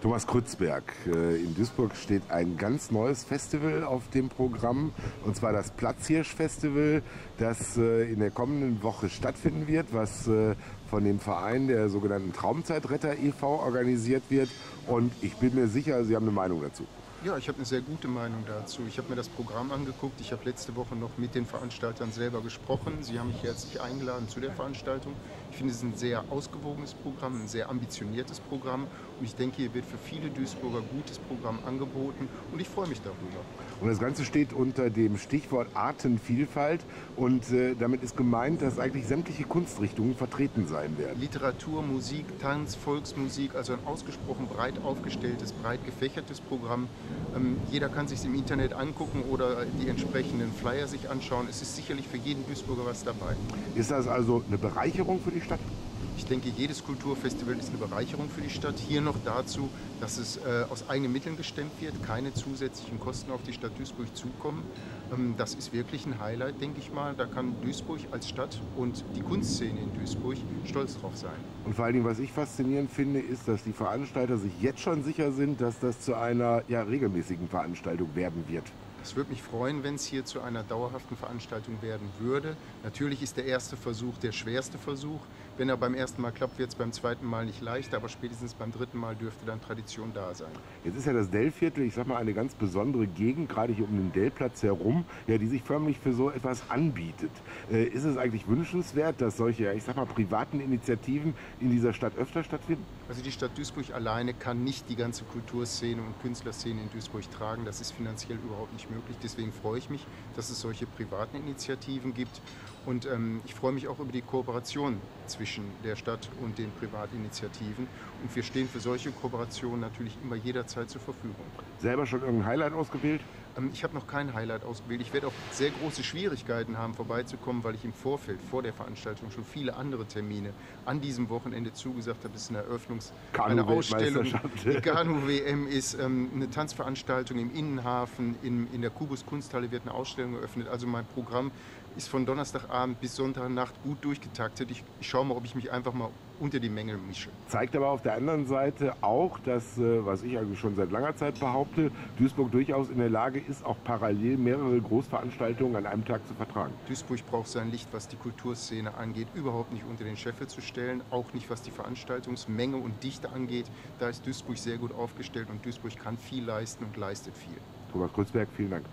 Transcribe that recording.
Thomas Krützberg. Äh, in Duisburg steht ein ganz neues Festival auf dem Programm, und zwar das Platzhirsch-Festival, das äh, in der kommenden Woche stattfinden wird, was äh, von dem Verein der sogenannten Traumzeitretter e.V. organisiert wird. Und ich bin mir sicher, Sie haben eine Meinung dazu. Ja, ich habe eine sehr gute Meinung dazu. Ich habe mir das Programm angeguckt. Ich habe letzte Woche noch mit den Veranstaltern selber gesprochen. Sie haben mich herzlich eingeladen zu der Veranstaltung. Ich finde es ein sehr ausgewogenes Programm, ein sehr ambitioniertes Programm. Und ich denke, hier wird für viele Duisburger gutes Programm angeboten. Und ich freue mich darüber. Und das Ganze steht unter dem Stichwort Artenvielfalt. Und äh, damit ist gemeint, dass eigentlich sämtliche Kunstrichtungen vertreten sein werden. Literatur, Musik, Tanz, Volksmusik, also ein ausgesprochen breit aufgestelltes, breit gefächertes Programm. Ähm, jeder kann sich im Internet angucken oder die entsprechenden Flyer sich anschauen. Es ist sicherlich für jeden Duisburger was dabei. Ist das also eine Bereicherung für die Stadt? Ich denke, jedes Kulturfestival ist eine Bereicherung für die Stadt. Hier noch dazu, dass es äh, aus eigenen Mitteln gestemmt wird, keine zusätzlichen Kosten auf die Stadt Duisburg zukommen. Ähm, das ist wirklich ein Highlight, denke ich mal. Da kann Duisburg als Stadt und die Kunstszene in Duisburg stolz drauf sein. Und vor allen Dingen, was ich faszinierend finde, ist, dass die Veranstalter sich jetzt schon sicher sind, dass das zu einer ja, regelmäßigen Veranstaltung werden wird. Es würde mich freuen, wenn es hier zu einer dauerhaften Veranstaltung werden würde. Natürlich ist der erste Versuch der schwerste Versuch. Wenn er beim ersten Mal klappt, wird es beim zweiten Mal nicht leichter, aber spätestens beim dritten Mal dürfte dann Tradition da sein. Jetzt ist ja das Dellviertel, ich sag mal, eine ganz besondere Gegend, gerade hier um den Dellplatz herum, ja, die sich förmlich für so etwas anbietet. Äh, ist es eigentlich wünschenswert, dass solche, ich sag mal, privaten Initiativen in dieser Stadt öfter stattfinden? Also die Stadt Duisburg alleine kann nicht die ganze Kulturszene und Künstlerszene in Duisburg tragen. Das ist finanziell überhaupt nicht möglich. Deswegen freue ich mich, dass es solche privaten Initiativen gibt. Und ähm, ich freue mich auch über die Kooperation zwischen der Stadt und den Privatinitiativen. Und wir stehen für solche Kooperationen natürlich immer jederzeit zur Verfügung. Selber schon irgendein Highlight ausgewählt? Ähm, ich habe noch kein Highlight ausgewählt. Ich werde auch sehr große Schwierigkeiten haben, vorbeizukommen, weil ich im Vorfeld, vor der Veranstaltung, schon viele andere Termine an diesem Wochenende zugesagt habe. Es ist eine Eröffnungs-, eine Ausstellung. Die Kanu-WM ist ähm, eine Tanzveranstaltung im Innenhafen. In, in der Kubus Kunsthalle wird eine Ausstellung eröffnet. Also mein Programm ist von Donnerstagabend bis Sonntagnacht gut durchgetaktet. Ich, ich schaue mal, ob ich mich einfach mal unter die Menge mische. Zeigt aber auf der anderen Seite auch, dass, äh, was ich eigentlich schon seit langer Zeit behaupte, Duisburg durchaus in der Lage ist, auch parallel mehrere Großveranstaltungen an einem Tag zu vertragen. Duisburg braucht sein Licht, was die Kulturszene angeht, überhaupt nicht unter den Scheffel zu stellen, auch nicht was die Veranstaltungsmenge und Dichte angeht. Da ist Duisburg sehr gut aufgestellt und Duisburg kann viel leisten und leistet viel. Thomas Kreuzberg, vielen Dank.